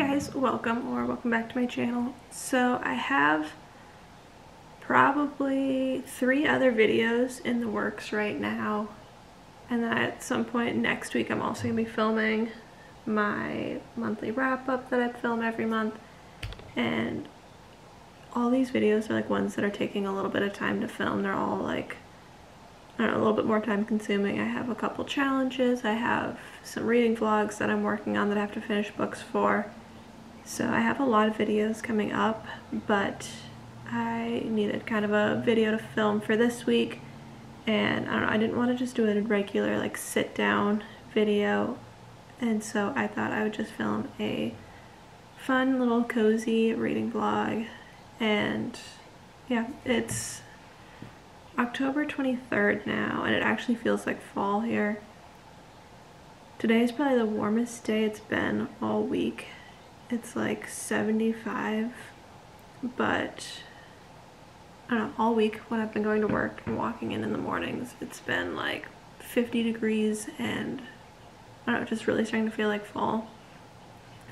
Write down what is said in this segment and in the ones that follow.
guys, welcome or welcome back to my channel. So I have probably three other videos in the works right now and then at some point next week I'm also going to be filming my monthly wrap up that I film every month and all these videos are like ones that are taking a little bit of time to film. They're all like know, a little bit more time consuming. I have a couple challenges. I have some reading vlogs that I'm working on that I have to finish books for. So I have a lot of videos coming up, but I needed kind of a video to film for this week. And I don't know, I didn't want to just do a regular like sit down video. And so I thought I would just film a fun little cozy reading vlog. And yeah, it's October 23rd now, and it actually feels like fall here. Today is probably the warmest day it's been all week. It's like 75, but I don't know, all week when I've been going to work and walking in in the mornings, it's been like 50 degrees and I don't know, just really starting to feel like fall.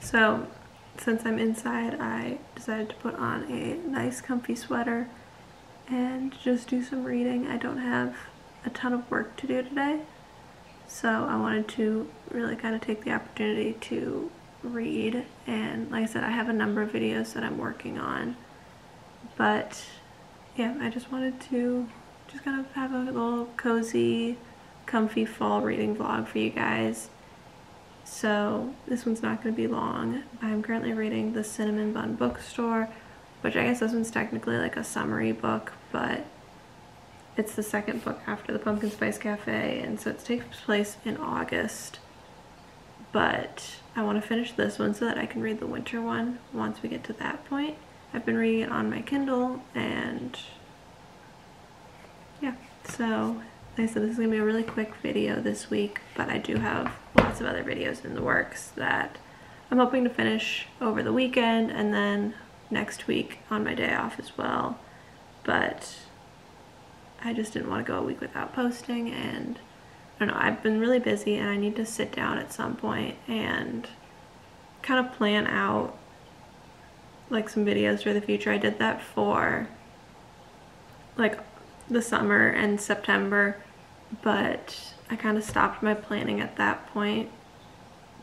So since I'm inside, I decided to put on a nice comfy sweater and just do some reading. I don't have a ton of work to do today, so I wanted to really kind of take the opportunity to read. And like I said, I have a number of videos that I'm working on, but yeah, I just wanted to just kind of have a little cozy, comfy fall reading vlog for you guys. So this one's not going to be long. I'm currently reading The Cinnamon Bun Bookstore which I guess this one's technically like a summery book, but it's the second book after the Pumpkin Spice Cafe, and so it takes place in August. But I want to finish this one so that I can read the winter one once we get to that point. I've been reading it on my Kindle, and yeah, so like I said, this is going to be a really quick video this week, but I do have lots of other videos in the works that I'm hoping to finish over the weekend, and then next week on my day off as well. But I just didn't want to go a week without posting and I don't know, I've been really busy and I need to sit down at some point and kind of plan out like some videos for the future. I did that for like the summer and September, but I kind of stopped my planning at that point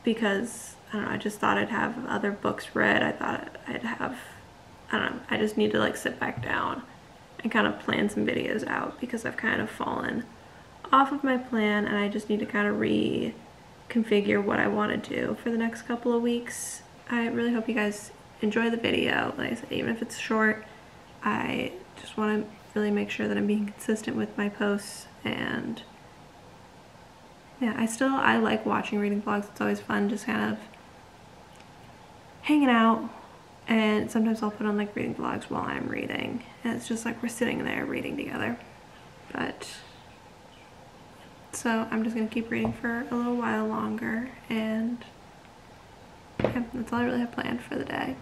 because I don't know, I just thought I'd have other books read. I thought I'd have I don't know, I just need to like sit back down and kind of plan some videos out because I've kind of fallen off of my plan and I just need to kind of reconfigure what I want to do for the next couple of weeks. I really hope you guys enjoy the video. Like I said, even if it's short, I just want to really make sure that I'm being consistent with my posts and yeah, I still, I like watching reading vlogs. It's always fun just kind of hanging out and sometimes I'll put on like reading vlogs while I'm reading and it's just like we're sitting there reading together but so I'm just gonna keep reading for a little while longer and that's all I really have planned for the day.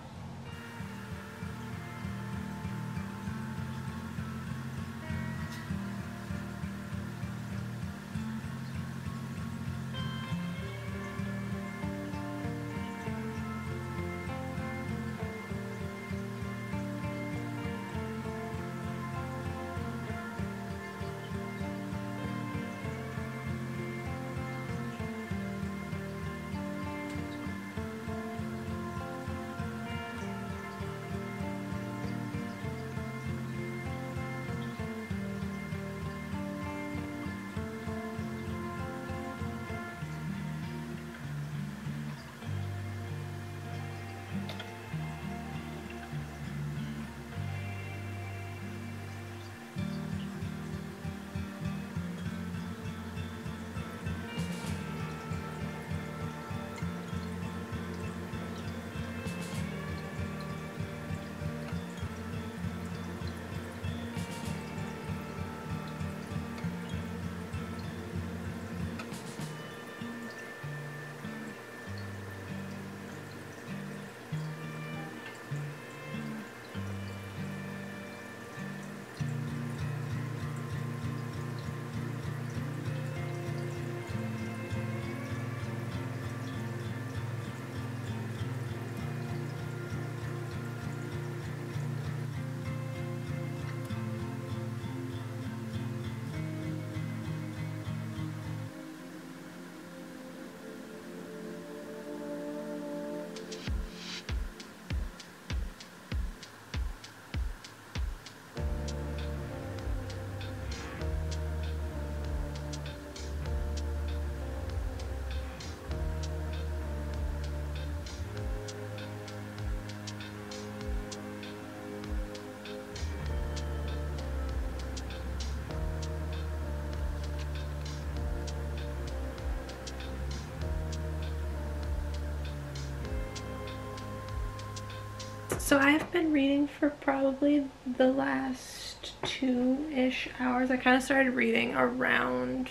So I have been reading for probably the last two-ish hours. I kind of started reading around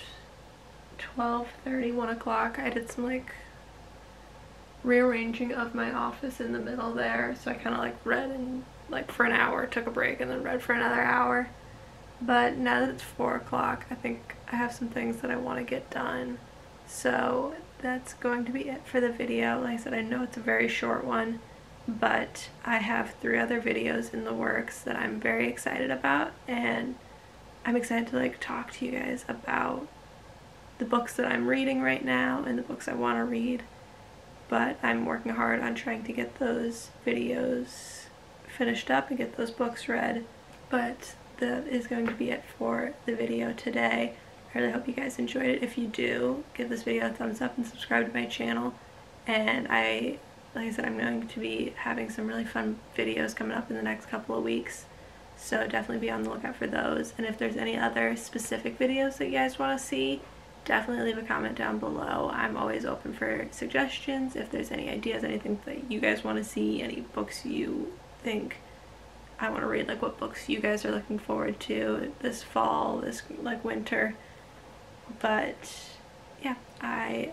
12.30, 1 o'clock. I did some like rearranging of my office in the middle there. So I kind of like read and like for an hour, took a break and then read for another hour. But now that it's 4 o'clock, I think I have some things that I want to get done. So that's going to be it for the video. Like I said, I know it's a very short one but I have three other videos in the works that I'm very excited about and I'm excited to like talk to you guys about the books that I'm reading right now and the books I want to read but I'm working hard on trying to get those videos finished up and get those books read but that is going to be it for the video today. I really hope you guys enjoyed it. If you do, give this video a thumbs up and subscribe to my channel and I like I said, I'm going to be having some really fun videos coming up in the next couple of weeks. So definitely be on the lookout for those. And if there's any other specific videos that you guys want to see, definitely leave a comment down below. I'm always open for suggestions. If there's any ideas, anything that you guys want to see, any books you think I want to read, like what books you guys are looking forward to this fall, this like winter. But yeah, I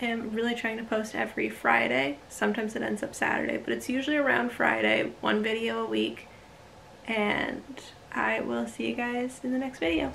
am really trying to post every Friday. Sometimes it ends up Saturday, but it's usually around Friday, one video a week. And I will see you guys in the next video.